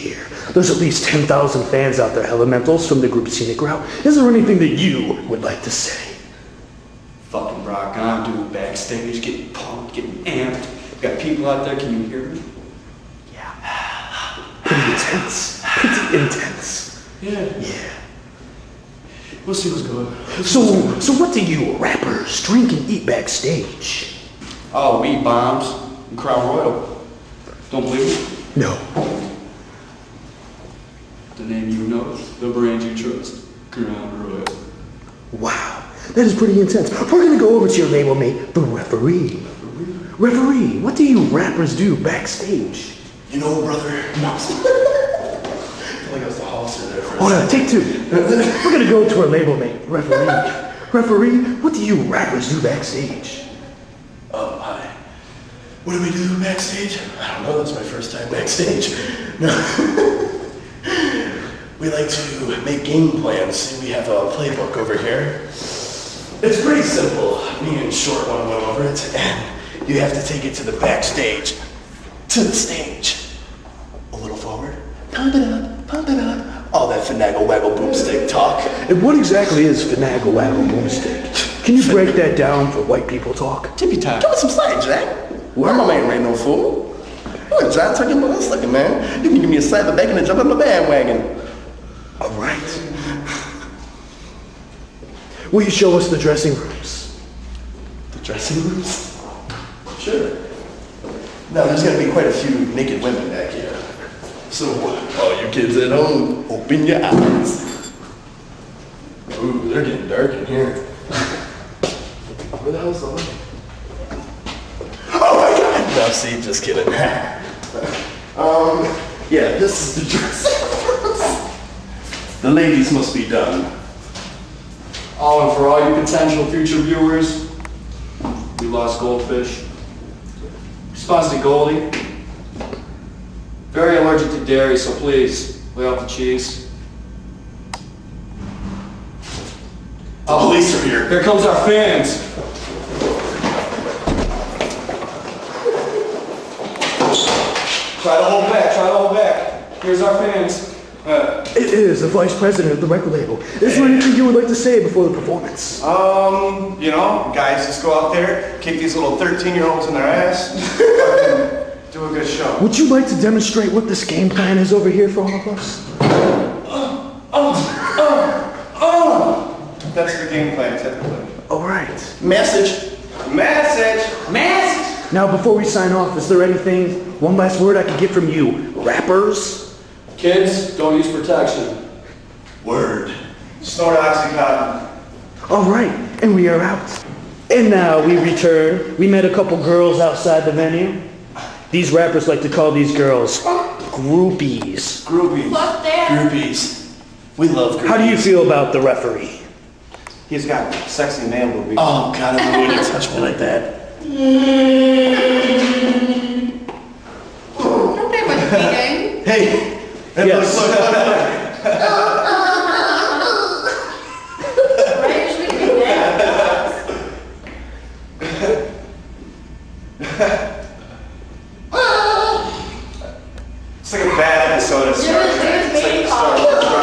here. There's at least 10,000 fans out there, HellahMentals, from the group Scenic Route. Is there anything that you would like to say? Fucking rock on, dude. Backstage, getting pumped, getting amped. Got people out there, can you hear me? Yeah. Pretty intense. Pretty intense. Yeah. Yeah. We'll see what's going So, so what do you rappers drink and eat backstage? Oh, we eat bombs and Crown Royal. Don't believe me? No. The name you know, the brand you trust. Crown Royal. Wow, that is pretty intense. We're gonna go over to your label mate, the referee. Referee, what do you rappers do backstage? You know, brother. No. I feel like I was the holster there for a Hold on, take two. We're gonna go to our label mate, referee. Referee, what do you rappers do backstage? Oh, hi. What do we do backstage? I don't know, that's my first time backstage. No. we like to make game plans. See, we have a playbook over here. It's pretty simple. Me and Short one went over it, and you have to take it to the backstage. To the stage. A little forward. Pump it up, pump it up. All that finagle waggle boomstick talk. And what exactly is finagle waggle boomstick? Can you break that down for white people talk? Tippy top. Give us some slack, Jack. Well, my man ain't no fool. Look, John, talking about this looking, man. You can give me a slap of bacon and jump on my bandwagon. All right. Will you show us the dressing rooms? The dressing rooms? Sure. Now, there's gonna be quite a few naked women back here. So, all you kids at home, open your eyes. Ooh, they're getting dark in here. Where the hell's the light? Oh my god! No, see, just kidding. um, yeah, this is the dressing. The ladies must be done. Oh, and for all you potential future viewers, we lost Goldfish. Response to Goldie. Very allergic to dairy, so please, lay off the cheese. The police are here. Here comes our fans. Try to hold back, try to hold back. Here's our fans. Uh, It is the vice president of the record label. Is there anything you would like to say before the performance? Um, you know, guys just go out there, kick these little 13 year olds in their ass, do a good show. Would you like to demonstrate what this game plan is over here for all of us? Oh, oh, oh! That's the game plan typically. All right. Message. Message. Masked! Now, before we sign off, is there anything, one last word I could get from you? Rappers? Kids, don't use protection. Word. Snort Oxycontin. All right, and we are out. And now we return. We met a couple girls outside the venue. These rappers like to call these girls groupies. Groupies. Fuck that. Groupies. We love groupies. How do you feel about the referee? He's got sexy man boobies. Oh, God, I don't when you touch me like that. Don't play with. Hey. Hey, Yes. look, look. It's like a bad episode of Star just Trek. It's like baby Star calls.